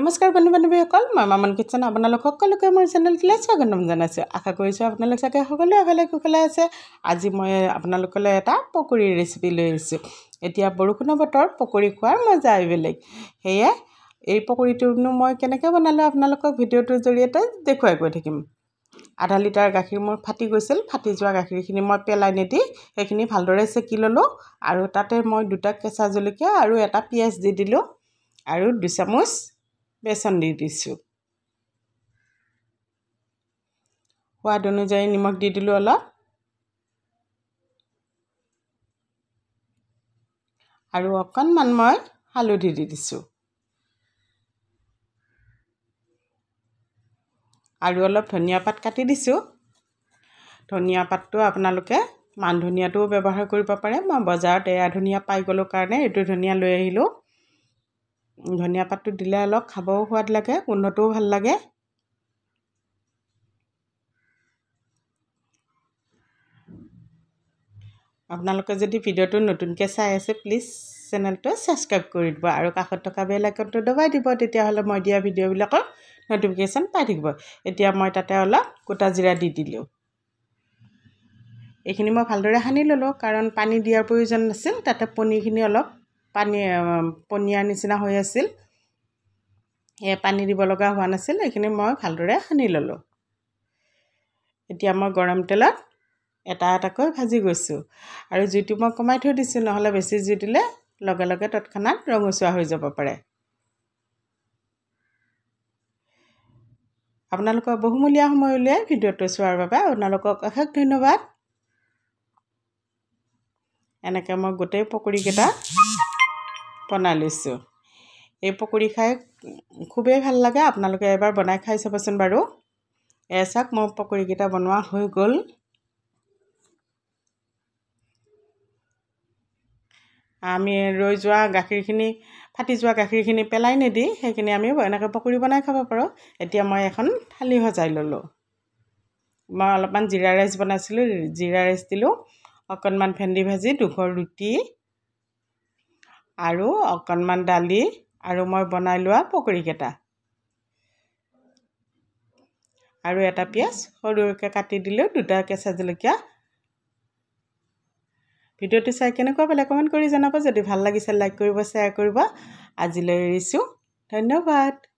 নমস্কাৰ বন্ধু বান্ধৱীসকল মই মামন কিটচেন আপোনালোক সকলোকে মোৰ চেনেলটোলৈ স্বাগতম জনাইছোঁ আশা কৰিছোঁ আপোনালোক চাগে সকলোৱে এফালে কুশলে আছে আজি মই আপোনালোকলৈ এটা পকৰীৰ ৰেচিপি লৈ আহিছোঁ এতিয়া বৰষুণৰ বতৰ পকৰী খোৱাৰ মজাই বেলেগ সেয়ে এই পকৰীটোনো মই কেনেকৈ বনালোঁ আপোনালোকক ভিডিঅ'টোৰ জৰিয়তে দেখুৱাই গৈ থাকিম আধা লিটাৰ গাখীৰ মোৰ ফাটি গৈছিল ফাটি যোৱা গাখীৰখিনি মই পেলাই নিদি সেইখিনি ভালদৰে চেকি ল'লোঁ আৰু তাতে মই দুটা কেঁচা জলকীয়া আৰু এটা পিঁয়াজ দি দিলোঁ আৰু দুচামুচ বেচন দি দিছোঁ। সোৱাদ অনুযায়ী নিমখ দি দিলোঁ অলপ। আৰু অকণমান মই হালধি দি দিছোঁ। আৰু অলপ ধনিয়া পাত কাটি দিছোঁ। ধনিয়া পাতটো আপোনালোকে মান ধনিয়াটোও ব্যৱহাৰ কৰিব পাৰে। মই বজাৰত এয়া ধনিয়া পাই গ'লোঁ কাৰণে এইটো ধনিয়া লৈ আহিলোঁ। ধনিয়া পাতটো দিলে অলপ খাবও সোৱাদ লাগে গোন্ধটোও ভাল লাগে। আপোনালোকে যদি ভিডিঅ'টো নতুনকৈ চাই আছে প্লিজ চেনেলটো ছাবস্ক্ৰাইব কৰি দিব আৰু কাষত থকা বেল আইকনটো দবাই দিব তেতিয়াহ'লে মই দিয়া ভিডিঅ'বিলাকৰ নটিফিকেশ্যন পাই থাকিব। এতিয়া মই তাতে অলপ গোটা জিৰা দি দিলোঁ। এইখিনি মই ভালদৰে সানি ল'লোঁ কাৰণ পানী দিয়াৰ প্ৰয়োজন নাছিল তাতে পনীৰখিনি অলপ পানী পনীয়াৰ নিচিনা হৈ আছিল। সেয়ে পানী দিব লগা হোৱা নাছিল এইখিনি মই ভালদৰে সানি ল'লোঁ। এতিয়া মই গৰম তেলত এটা এটাকৈ ভাজি গৈছোঁ। আৰু জুইটো মই কমাই থৈ দিছোঁ নহ'লে বেছি জুই দিলে লগে লগে তৎক্ষণাত ৰঙচুৱা হৈ যাব পাৰে। আপোনালোকৰ বহুমূলীয়া সময় উলিয়াই ভিডিঅ'টো চোৱাৰ বাবে আপোনালোকক অশেষ ধন্যবাদ। এনেকৈ মই গোটেই পকৰীকেইটা বনাই লৈছোঁ এই পকৰী খাই খুবেই ভাল লাগে। আপোনালোকে এবাৰ বনাই খাই চাবচোন বাৰু। এয়া চাওক মোৰ পকৰীকেইটা বনোৱা হৈ গ'ল। আমি ৰৈ যোৱা গাখীৰখিনি ফাটি যোৱা গাখীৰখিনি পেলাই নিদি সেইখিনি আমি এনেকৈ পকৰী বনাই খাব পাৰোঁ। এতিয়া মই এখন থালি সজাই ল'লোঁ। মই অলপমান জিৰা ৰাইচ বনাইছিলোঁ জিৰা ৰাইচ দিলোঁ। অকণমান ভেন্দি ভাজি দুঘৰ ৰুটি আৰু অকণমান দালি আৰু মই বনাই লোৱা পকৰীকেইটা। আৰু এটা পিঁয়াজ সৰুকৈ কাটি দিলোঁ দুটা কেঁচা জলকীয়া। ভিডিঅ'টো চাই কেনেকুৱা পালে কমেণ্ট কৰি জনাব। যদি ভাল লাগিছে লাইক কৰিব শ্বেয়াৰ কৰিব। আজিলৈ এৰিছোঁ। ধন্যবাদ।